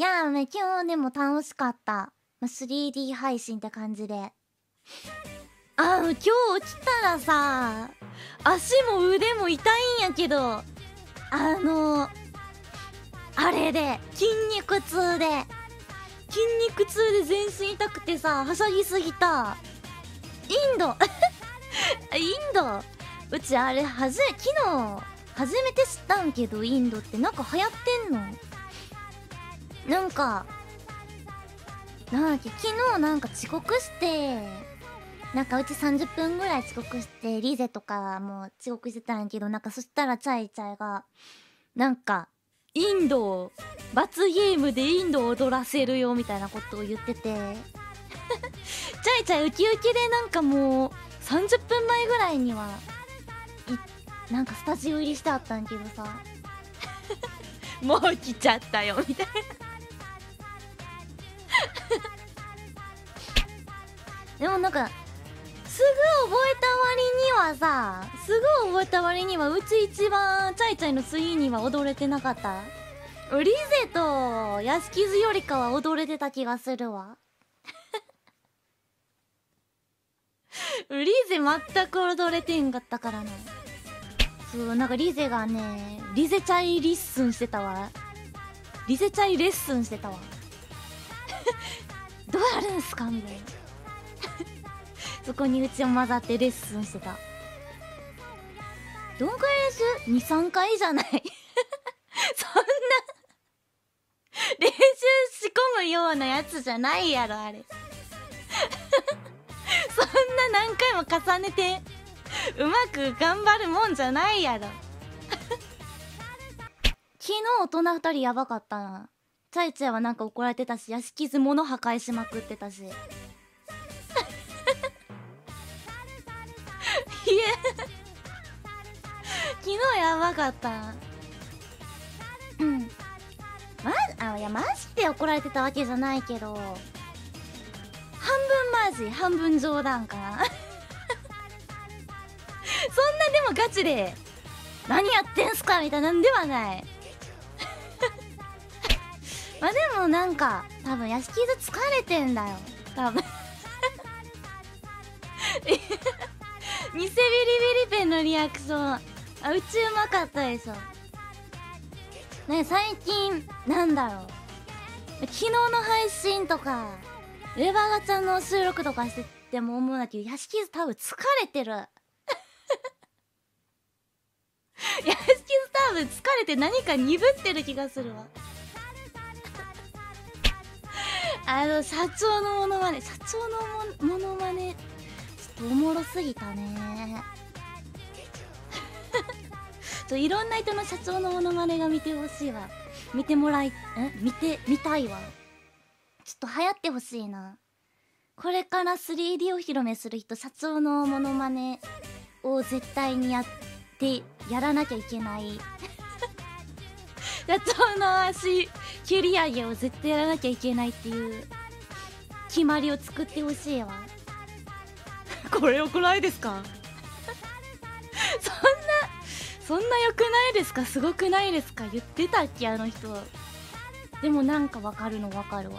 いやー、今日でも楽しかった。ま 3D 配信って感じで。あー、今日起きたらさ、足も腕も痛いんやけど、あのあれで、筋肉痛で、筋肉痛で全身痛くてさ、はしゃぎすぎた。インド インドうちあれはじ昨日初めて知ったんけどインドってなんか流行ってんの？なんかなんだっけ昨日なんか遅刻してなんかうち30分ぐらい遅刻してリゼとかも遅刻してたんやけどなんかそしたらチャイチャイがなんかインドを罰ゲームでインドを踊らせるよみたいなことを言ってて チャイチャイウキウキでなんかもう30分前ぐらいにはいなんかスタジオ入りしてあったんけどさ。もう来ちゃったよみたいな。でもなんかすぐ覚えた割にはさすぐ覚えた割にはうち一番チャイチャイの次には踊れてなかった？リゼとヤスキズよりかは踊れてた気がするわ。リゼ全く踊れてんかったからなそうなんかリゼがねリゼチャイレッスンしてたわ。リゼチャイレッスンしてたわ。どうやるんすか？みたいなそこにうちも混ざってレッスンしてた。どんくらい練習 ?23 回じゃない？そんな練習仕込むようなやつじゃないやろあれ。そんな何回も重ねてうまく頑張るもんじゃないやろ。昨日大人2人やばかったな。チャイチャイはなんか怒られてたし屋敷図物破壊しまくってたし。昨日やばかった。うんまあいやマジで怒られてたわけじゃないけど。半分マジ半分冗談かな。そんなでもガチで何やってんすか？みたいなんではない。まあでもなんか多分屋敷図疲れてんだよ。多分。え偽ビリビリペンのリアクション。あうちうまかったでしょ。ね最近なんだろう。昨日の配信とかウェバーガチャの収録とかしてても思うんだけど屋敷図多分疲れてる。屋敷図多分疲れて何か鈍ってる気がするわ。あの社長のモノマネ社長のモノマネちょっとおもろすぎたね。ちょいろんな人の社長のモノマネが見てほしいわ。見てもらいん見て見たいわ。ちょっと流行ってほしいな。これから 3D お披露目する人社長のモノマネを絶対にやってやらなきゃいけない。社長の足蹴り上げを絶対やらなきゃいけないっていう決まりを作ってほしいわ。これよくないですか？そんなそんなよくないですか？すごくないですか？言ってたっけあの人。でもなんかわかるのわかるわ。